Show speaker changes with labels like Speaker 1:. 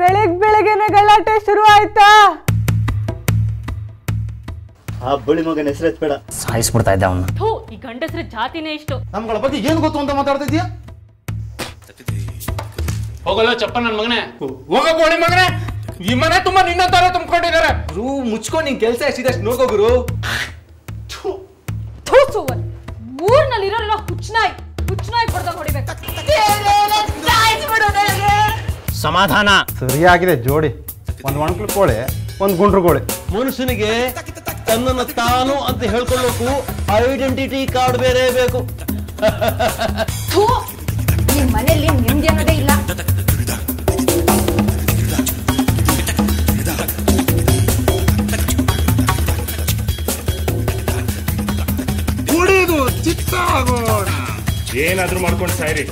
Speaker 1: ಬೆಳಗ್ ಬೆಳಗ್ಗೆನೆ ಗಲಾಟೆ ಶುರು ಆಯ್ತಾ
Speaker 2: ಆ ಬಳಿ ಮಗನ ಹೆಸರೆತ್ಬೇಡ
Speaker 3: ಸಾಯಿಸ್ಬಿಡ್ತಾ ಇದ್ದ ಅವನು.
Speaker 4: ಥೂ ಈ ಗಂಡಸ್ರ ಜಾತಿನೇ ಇಷ್ಟು.
Speaker 5: ನಮ್ಗಳ ಬಗ್ಗೆ ಏನ್ ಗೊತ್ತು ಅಂತ ಮಾತಾಡ್ತಾ ಇದೀಯಾ
Speaker 6: ಹೋಗಲ್ಲ ಚಪ್ಪ ನನ್ನ ಮಗನೇ. ಹೋಗ ಗೋಳಿ ಮಗನೇ. ಈ ಮನೆ ತುಂಬಾ ನಿನ್ನ ತರ ತುಂಬಿಕೊಂಡಿದ್ದಾರೆ.
Speaker 5: ಗುರು ಮುಚ್ಕೊ ನಿನ್ ಕೆಲಸ ಎಷ್ಟಿದಷ್ಟು ನೋಡ್ಕೋ ಗುರು.
Speaker 4: ಥೂ ಊರ್ನಲ್ಲಿರೋರೆಲ್ಲ ಹುಚ್ಚನಾಯ್ ಹುಚ್ಚನಾಯ್
Speaker 3: ಸಮಾಧಾನ.
Speaker 7: ಸರಿಯಾಗಿದೆ ಜೋಡಿ. ಒಂದು ಒಣಕಲು ಕೋಳಿ ಒಂದು ಗುಂಡ್ರು ಕೋಳಿ.
Speaker 8: ಮನುಷ್ಯನಿಗೆ ತನ್ನನ್ನು ತಾನು ಅಂತ ಹೇಳ್ಕೊಳ್ಳೋಕು ಐಡೆಂಟಿಟಿ ಕಾರ್ಡ್ ಬೇರೆ ಬೇಕು.
Speaker 9: ಥೂ ನಿಮ್ ಮನೇಲಿ ನೆಮ್ಮದಿ ಅನ್ನೋದೇ ಇಲ್ಲ.
Speaker 10: ಕುಡಿದು ಚಿತ್ತ ಆಗೋಣ ಏನಾದ್ರೂ ಮಾಡ್ಕೊಂಡು ಸಾಯ್ರಿ.